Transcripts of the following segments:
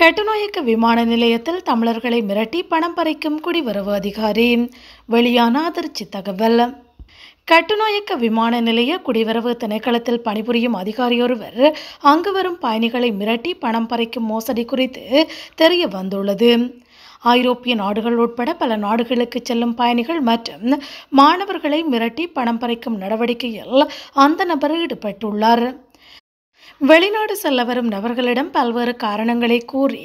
கட்டுநாயக்க விமான நிலையத்தில் தமிழர்களை மிரட்டி பணம் பறிக்கும் குடிவரவு அதிகாரி. வெளியான அதிர்ச்சி தகவல். கட்டுநாயக்க விமான நிலைய குடிவரவு திணைக்களத்தில் பணிபுரியும் அதிகாரியொருவர் அங்கு வரும் பயணிகளை மிரட்டி பணம் பறிக்கும் மோசடி குறித்து தெரிய வந்துள்ளது. ஐரோப்பிய நாடுகள் உட்பட பல நாடுகளுக்கு செல்லும் பயணிகள் மற்றும் மாணவர்களை மிரட்டி பணம் பறிக்கும் நடவடிக்கையில் அந்த நபர் ஈடுபட்டுள்ளார். வெளிநாடு செல்ல வரும் நபர்களிடம் பல்வேறு காரணங்களை கூறி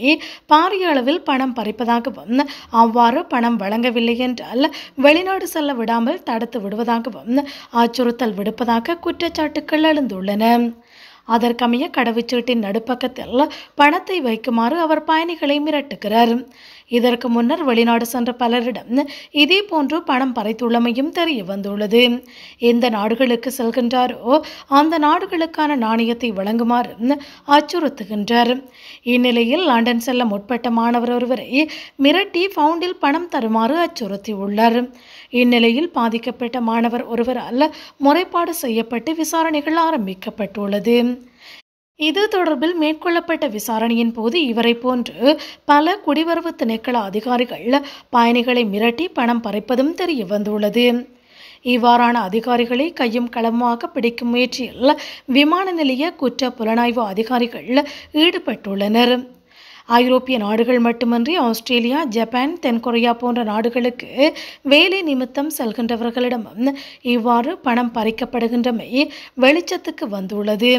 பாரிய அளவில் பணம் பறிப்பதாகவும் அவ்வாறு பணம் வழங்கவில்லை என்றால் வெளிநாடு செல்ல விடாமல் தடுத்து விடுவதாகவும் அச்சுறுத்தல் விடுப்பதாக குற்றச்சாட்டுக்கள் எழுந்துள்ளன. அதற்கமைய கடவுச்சீட்டின் நடுப்பக்கத்தில் பணத்தை வைக்குமாறு அவர் பயணிகளை மிரட்டுகிறார். இதற்கு முன்னர் வெளிநாடு சென்ற பலரிடம் இதே போன்று பணம் பறைத்துள்ளமையும் தெரிய வந்துள்ளது எந்த நாடுகளுக்கு செல்கின்றாரோ அந்த நாடுகளுக்கான நாணயத்தை வழங்குமாறு அச்சுறுத்துகின்றார். இந்நிலையில் லண்டன் செல்ல முற்பட்ட மாணவர் ஒருவரை மிரட்டி பவுண்டில் பணம் தருமாறு அச்சுறுத்தியுள்ளார். இந்நிலையில் பாதிக்கப்பட்ட மாணவர் ஒருவரால் முறைப்பாடு செய்யப்பட்டு விசாரணைகள் ஆரம்பிக்கப்பட்டுள்ளது. இது தொடர்பில் மேற்கொள்ளப்பட்ட விசாரணையின் போது இவரை போன்று பல குடிவரவு திணைக்கள அதிகாரிகள் பயணிகளை மிரட்டி பணம் பறிப்பதும் தெரிய வந்துள்ளது. இவ்வாறான அதிகாரிகளை கையும் களமாக பிடிக்கும் முயற்சியில் விமான நிலைய குற்ற புலனாய்வு அதிகாரிகள் ஈடுபட்டுள்ளனர். ஐரோப்பிய நாடுகள் மட்டுமன்றி ஆஸ்திரேலியா ஜப்பான் தென்கொரியா போன்ற நாடுகளுக்கு வேலை நிமித்தம் செல்கின்றவர்களிடமும் இவ்வாறு பணம் பறிக்கப்படுகின்றமை வெளிச்சத்துக்கு வந்துள்ளது.